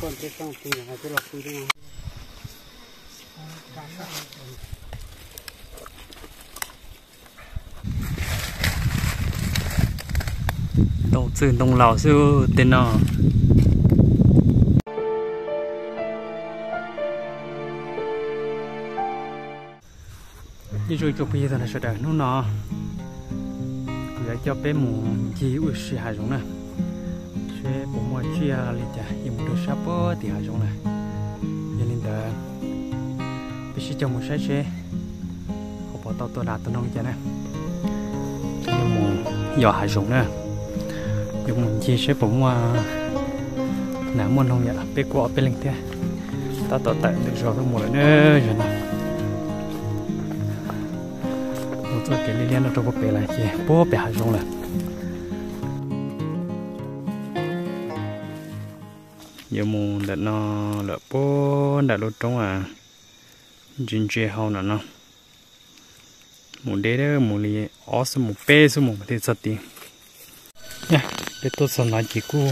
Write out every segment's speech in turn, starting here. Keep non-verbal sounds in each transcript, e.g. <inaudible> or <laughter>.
con cái xong thì là cái lọc quý đó đầu tư đồng lão sư tên nào? Đi rồi chụp bây giờ là sẽ đợi nó nó? Giờ cho bé mù chỉ ui sĩ hài giống này chia lên chả dùng đồ sáp bó thì hai xuống này giờ lên đợi bây giờ cho một sai xe. Họ bỏ tao tôi đặt tôi nông chả nè. Nhưng mà giờ hạ xuống nè. Dùng mình chia sẻ bộ mua à, nãy muốn nông vậy bé quả bé lên thế. Tao tao tại được rồi cái mùa nữa rồi nè. Tôi cái liên nó trong cái bể lại chị bố bể hạ xuống này giờ mù đặt nó là bố đặt lô trống à. Chính trị hậu nữa nó mù đế đó mù li ó số mù bê số mù thì sao đi nha, để tôi sợ lại chỉ cô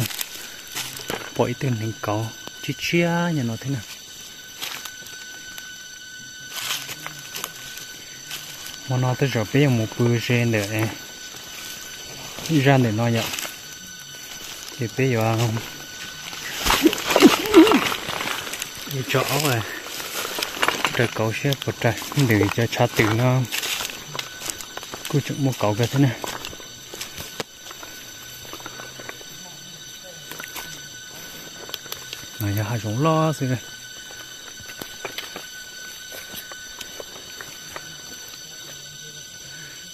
bỏ ý tưởng hình cầu chia chia nhà nó thế nào? Mà nó tới rồi bây giờ một bữa trên để eh. ra để nó nhận thì bây giờ không? Như chỗ rồi trời cậu sẽ một trời để cho cha tự nó cứ chụp một cậu cái thế này. Này hai chúng lo gì này.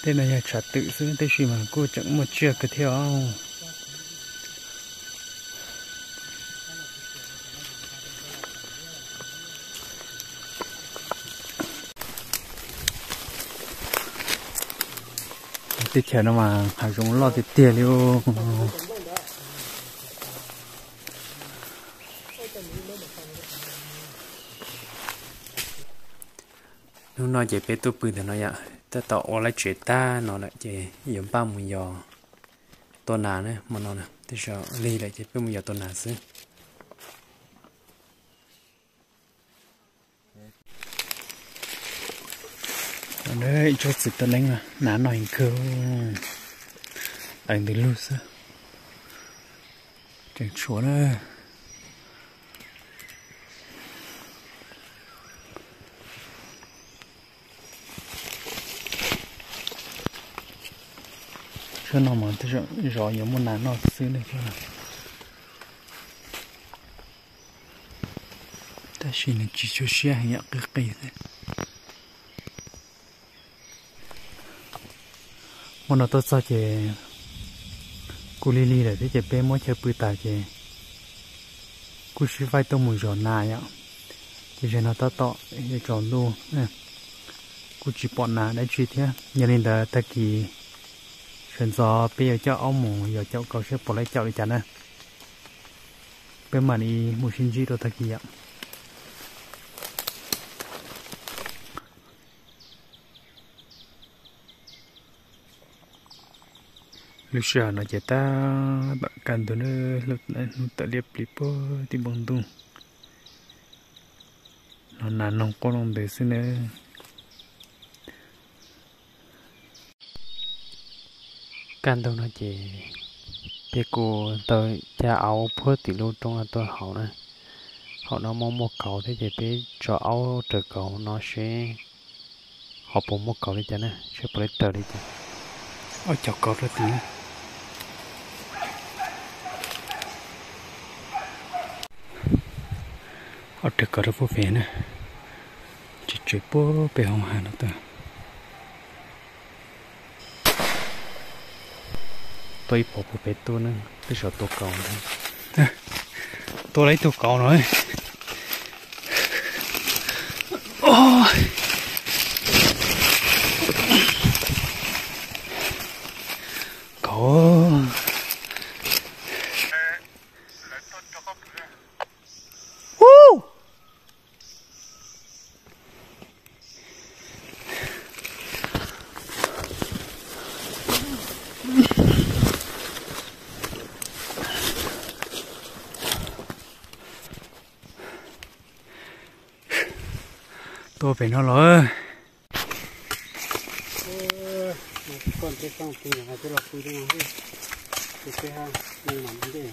Thế này là trả tự xứ thế khi mà cô chẳng một chiếc cái theo thì theo nó mà hai chúng lo thì tiền liu nó nói về bé tôi bự thì nói vậy ta tạo lại chuyện ta, nó lại chỉ yếm ba mươi giờ tuần nào nữa, mà nó nè thì sao ly lại chỉ biết mươi giờ tuần nào xứ. Đấy cho sự tân lên mà. Ná nói cơ đánh từ lưu sơ chẳng chúa nữa cho nó mà tôi rõ rõ nhớ món nán nó xứ này cho nó ta xin chỉ cho xe hiện cái cây thôi món nào tôi sao chị cú li li là thế chế bé mỗi chơi bự tài chị cú sư vai tôi muốn rõ nà ạ chị chế nó tao tọ để tròn luôn nè cô chỉ bọn nà để chuyện thế nhà nên là ta kỳ chuyển gió bây giờ cho ông mù giờ cho cầu sẽ bỏ lấy chậu đi chắn nè bên mà đi mùi sinh chi đồ thật kỳ ạ lúc xưa nó chỉ ta bạn cần tôi nữa lúc này lúc tại liệp liệp thì bằng tung nó nản nông con ông để xin nữa can đâu nó chỉ bé cô tôi cha áo phớt tỷ lô trong là tôi họ này. Họ nó mong một cầu thế thì bé cho áo trở cầu nó sẽ họ bố một cầu đi cho nè sẽ bố trở đi cho. Ôi chọc cầu rồi tí ở trước cửa phố phía về nè chỉ chuyện bố bề hồng hà nó ta. Tôi bỏ bộ bề tôi nữa tôi sợ tôi cầu nữa. Tôi lấy tôi cầu rồi. Tôi phải nó lỡ. Con cái xong thì là cái lọc từ nào hết cái cái ha nhưng mà vấn đề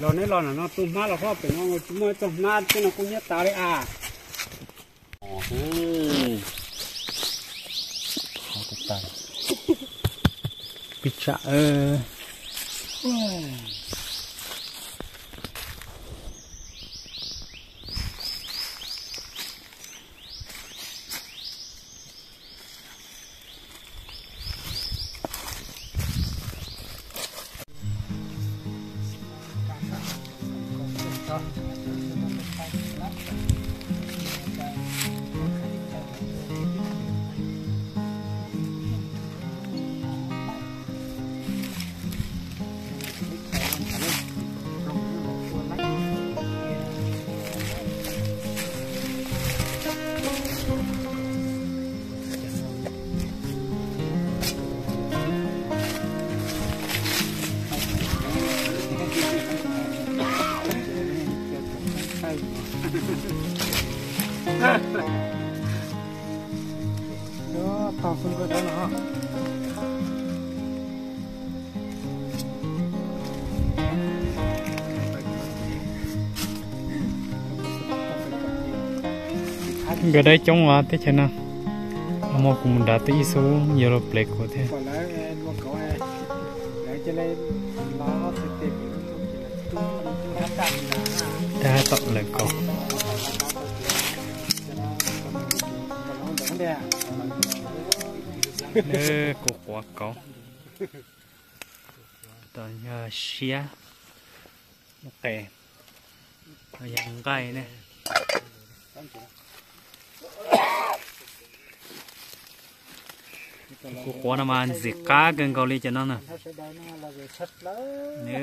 lo này lo là nó tung má là hoa phải nó ngồi chúng mới trong má cho nó cũng nhất tao đấy à. Bị chạ ơ gần đây trong hoa thế chứ nào mà cũng đã tới số nhiều là plek của thế ta tọt lại có. Nè cổ quả có. Tao nhờ xía một kè dàn cây nè cô quá nam anh dịch cá gần cầu ly cho nó nè. Nè.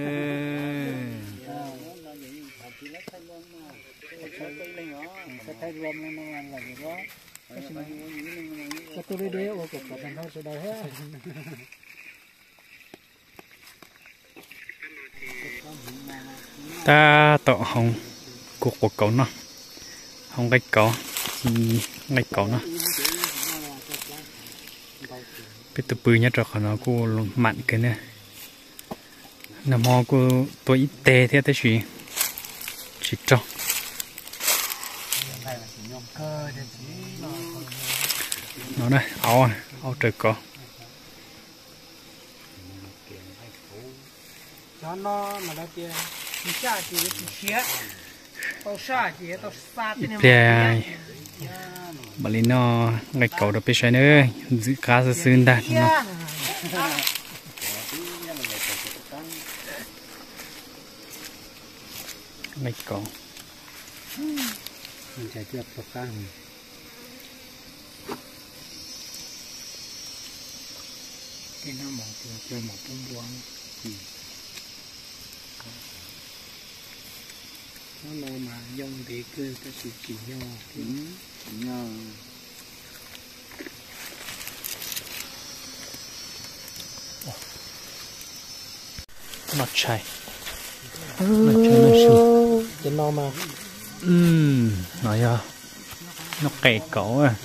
Ta tọ hồng cuộc của cầu nó. Không gạch có chỉ gạch cậu nó. Cái từ bự nhất rồi nó cô mặn cái nè nằm mò cô tôi ít tê thế thế gì chỉ cho. Nó đây áo áo trời có cho nó mà nó kia chỉ xa chỉ chỉ xía tao xa chỉ tao thế Để bà lý nó gạch cậu được biết nữa. Giữ cá sơ xương đã nó gạch cậu mình chạy tiếp tục cá cái nó mỏ chơi mỏ bung buông nó lo mà dùng để cơ cái sự chỉ nhau thì nhau. Nó chạy nó chạy nó sụp cho nó mà. Ừm nó giờ nó kẹt cậu à.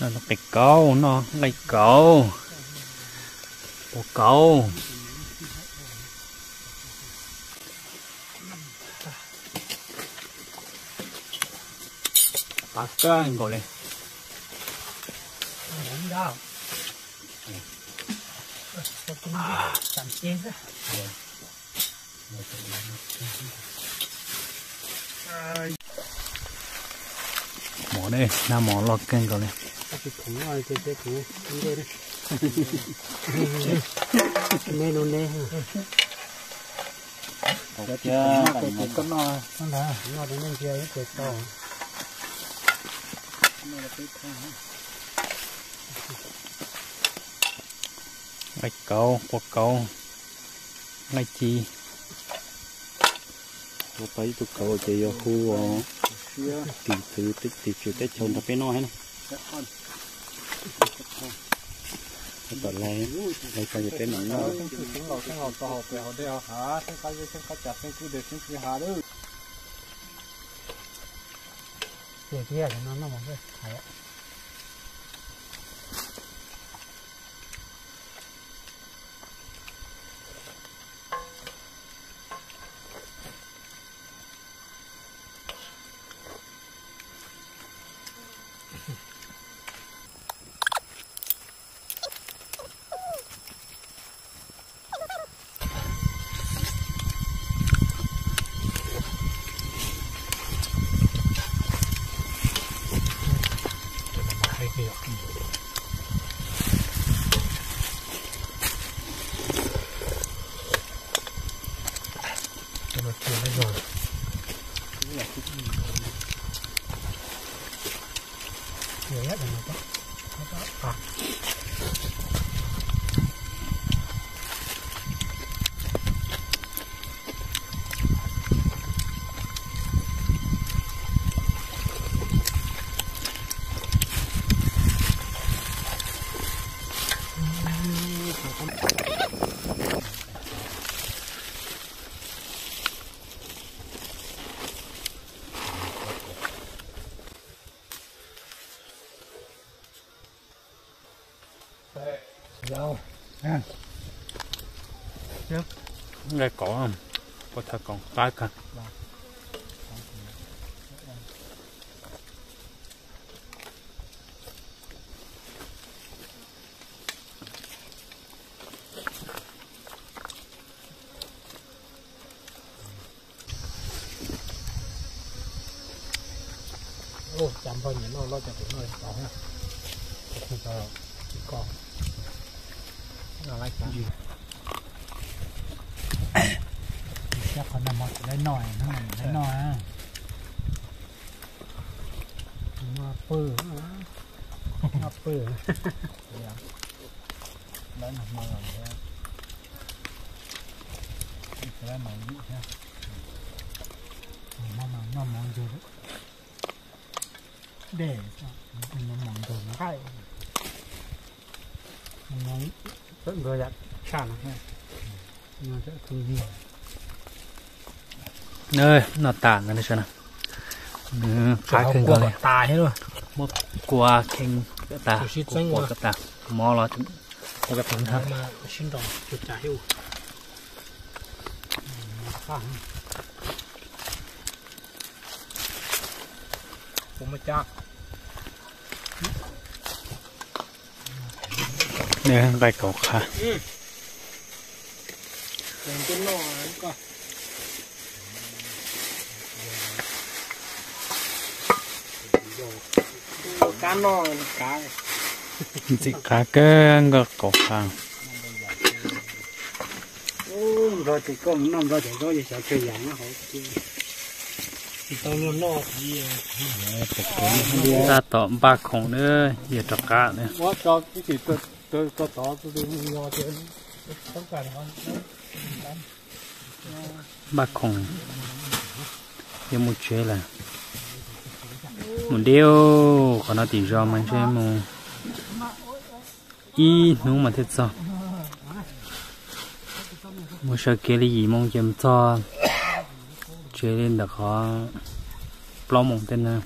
Nó nó kẹt cậu nó gạch cậu bộ cậu bắt cơ gọi lên không đâu tạm chế ra mỏ đây na mỏ lọt kênh gọi lên cái khủng rồi cái cái khủng không đây đấy nên nó nè Được chưa? cái cái con nó nó là nó đến bên kia cái to gạch cầu quốc cầu ngay chi. Có thấy tụ cầu chỉ ở khu ờ, tìm thứ tích tìm chữ tết chồng tập cái nó hết này tớ lấy lấy cái gì tên nó? Nó 也接下来么那么快？哎。Nghe cỏ không? Có thật còn cái cả ô, chạm vào những nó lo cho chúng nơi có ha. Chúng ta chỉ có. Nó lại cái gì จะขอนำมอาได้หน่อยนะได้หน่อยมาเปื้อมาเปื้อได้หนักมาหน่อยนะได้หน่อยนิดนะมามามามองดูเด็ดมามองดูใช่มองเพิ่งเบื่อจากชาตินะมันจะถึงดี nơi nó tàn rồi xem nào. Ừ, cái khinh cái này tài hết rồi. Qua khinh cái ta qua mà. cái ta. Mò lo chúng có cái thằng mà xin đồng chuột trả hiệu cũng mà chắc nè cái cỏ khá đèn cái lò có cá <laughs> no cá chỉ cá cái cái cỏ khá rồi thì có một năm rồi thì có gì sợ chơi dạng nó hỏi thì tao luôn lo gì ta tỏ ba khổng nữa giờ cho cá nữa. Quá cho cái gì tôi tôi tôi tỏ tôi tôi lo cho không cần hơn ba khổng giờ một chế là một điều còn nó tỉ do mình xem một. Y nếu mà thiết sao? Một số kia là gì mong chấm cho chế lên được khó lo mong tên nào?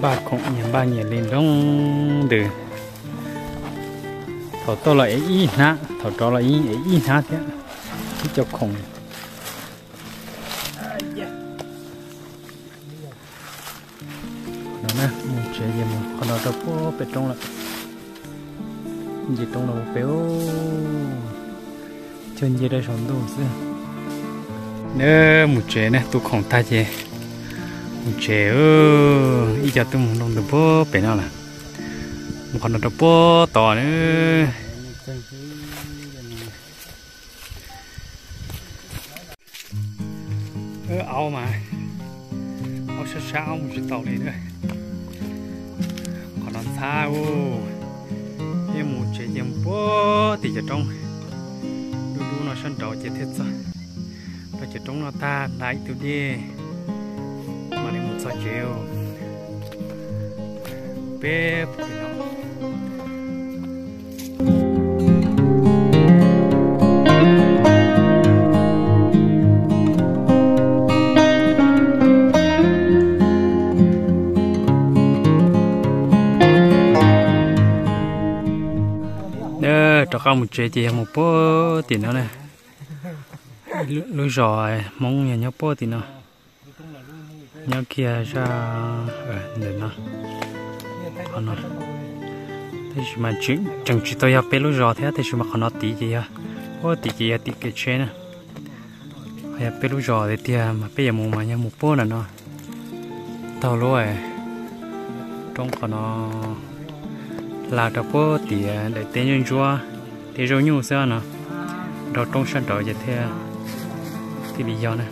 Ba cũng nhận ba nhận lên đông được thầu to là ấy ý nè thầu to là ấy ấy ý nè thế. Chứ cho khổng nó nè mình chơi gì mà còn nó đâu có bê trong lại. Gì trong là béo. Chân gì đây sống đâu chứ. Nè một chế nè tôi không ta chế một chế ơ, ý cho tôi muốn đồng được bố bé nào là một con được bố to nữa ơ, ao mà. Ao sao sao một chiếc tàu này nữa còn làm sao? Em một chiếc em bố thì cho trong đu đu nó sân trọ chế thiết sao nó trong nó ta lại từ đi. Mà đi một sao chiều. Bếp, thì nó không một chế thì một bó tiền nó này. Lúa giò mong nhà nhau bó tiền nó. Nhau kia ra ở để nó. Còn nó thế chứ mà chuyện chẳng chỉ tôi học bé lúa giò thế thế chứ mà còn nó tí gì à ô, tí gì à tí cái chế nè. Hay bé lúa giò thì mà bây giờ một mà nhau một bó là nó. Tao lúa trong còn nó là đọc bố thì à, để tên nhân chúa thì rồi nhu sao nó đầu trong sân đó vậy thế, thì bị do này